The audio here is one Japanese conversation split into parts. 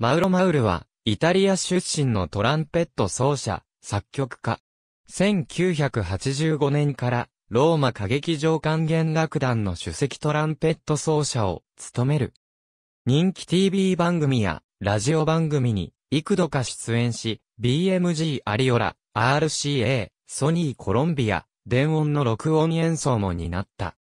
マウロ・マウルは、イタリア出身のトランペット奏者、作曲家。1985年から、ローマ歌劇場管弦楽団の首席トランペット奏者を務める。人気 TV 番組やラジオ番組に幾度か出演し、BMG アリオラ、RCA、ソニーコロンビア、電音の録音演奏も担った。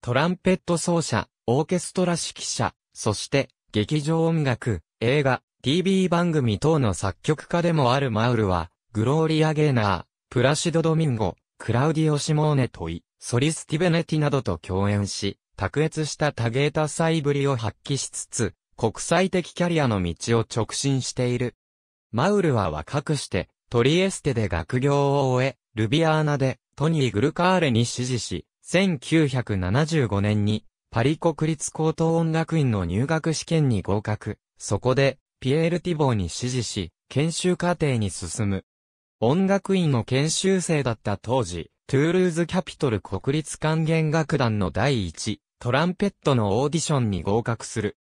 トランペット奏者、オーケストラ指揮者、そして劇場音楽、映画、TV 番組等の作曲家でもあるマウルは、グローリア・ゲーナー、プラシド・ドミンゴ、クラウディオ・シモーネとい、ソリス・ティベネティなどと共演し、卓越した多芸多彩ぶりを発揮しつつ、国際的キャリアの道を直進している。マウルは若くして、トリエステで学業を終え、ルビアーナでトニー・グルカーレに師事し、1975年にパリ国立高等音楽院の入学試験に合格。そこで、ピエール・ティボーに師事し、研修課程に進む。音楽院の研修生だった当時、トゥールーズキャピトル国立管弦楽団の第一、トランペットのオーディションに合格する。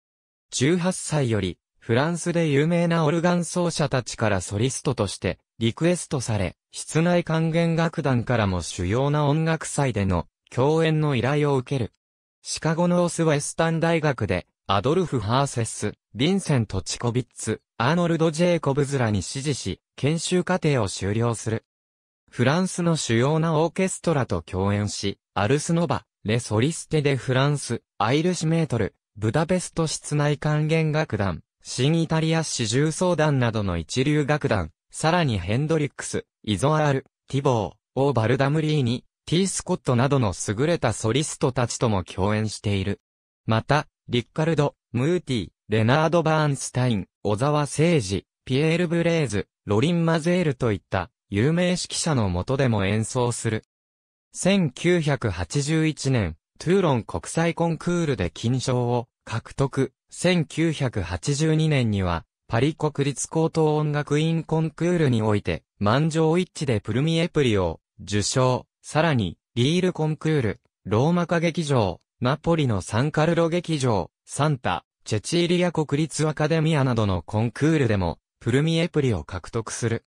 18歳より、フランスで有名なオルガン奏者たちからソリストとして、リクエストされ、室内管弦楽団からも主要な音楽祭での共演の依頼を受ける。シカゴノースウェスタン大学で、アドルフ・ハーセス、ヴィンセント・チコビッツ、アーノルド・ジェイコブズらに師事し、研修課程を修了する。フランスの主要なオーケストラと共演し、アルスノバ、レ・ソリステ・デ・フランス、アイルシメートル、ブダペスト室内管弦楽団、新イタリア四重奏団などの一流楽団、さらにヘンドリックス、イゾアール、ティボー、オーバルダムリーニ、ティースコットなどの優れたソリストたちとも共演している。また、リッカルド、ムーティ、レナード・バーンスタイン、小沢誠二、ピエール・ブレーズ、ロリン・マゼールといった有名指揮者の下でも演奏する。1981年、トゥーロン国際コンクールで金賞を獲得。1982年には、パリ国立高等音楽院コンクールにおいて、満場一致でプルミエプリを受賞。さらに、リールコンクール、ローマ歌劇場、ナポリのサンカルロ劇場、サンタ、チェチーリア国立アカデミアなどのコンクールでも、プルミエプリを獲得する。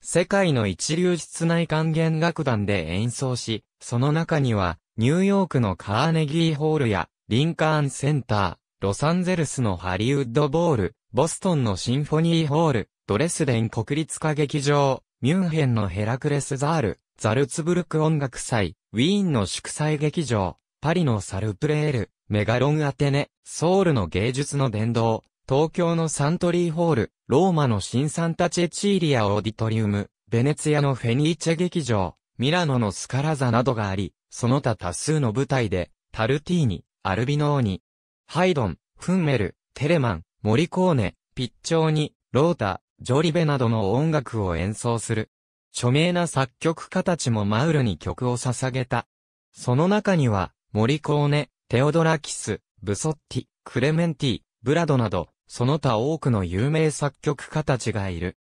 世界の一流室内管弦楽団で演奏し、その中には、ニューヨークのカーネギーホールや、リンカーンセンター、ロサンゼルスのハリウッドボール、ボストンのシンフォニーホール、ドレスデン国立歌劇場、ミュンヘンのヘラクレスザール、ザルツブルク音楽祭、ウィーンの祝祭劇場、パリのサルプレール、メガロンアテネ、ソウルの芸術の殿堂、東京のサントリーホール、ローマの新サンタチェチーリアオーディトリウム、ベネツィアのフェニーチェ劇場、ミラノのスカラザなどがあり、その他多数の舞台で、タルティーニ、アルビノーニ、ハイドン、フンメル、テレマン、モリコーネ、ピッチョーニ、ロータ、ジョリベなどの音楽を演奏する。著名な作曲家たちもマウルに曲を捧げた。その中には、モリコーネ、テオドラキス、ブソッティ、クレメンティ、ブラドなど、その他多くの有名作曲家たちがいる。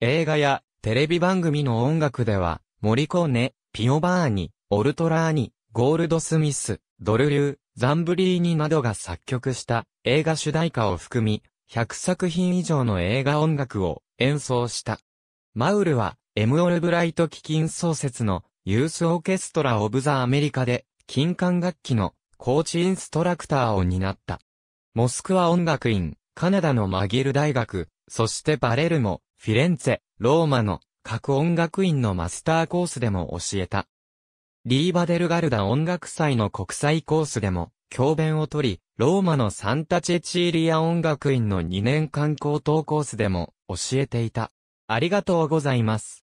映画やテレビ番組の音楽では、モリコーネ、ピオバーニ、オルトラーニ、ゴールドスミス、ドルリュー、ザンブリーニなどが作曲した映画主題歌を含み、100作品以上の映画音楽を演奏した。マウルは、エム・オルブライト基金創設のユースオーケストラ・オブ・ザ・アメリカで金管楽器のコーチインストラクターを担った。モスクワ音楽院、カナダのマギル大学、そしてバレルモ、フィレンツェ、ローマの各音楽院のマスターコースでも教えた。リーバデルガルダ音楽祭の国際コースでも教鞭を取り、ローマのサンタチェチーリア音楽院の2年間高等コースでも教えていた。ありがとうございます。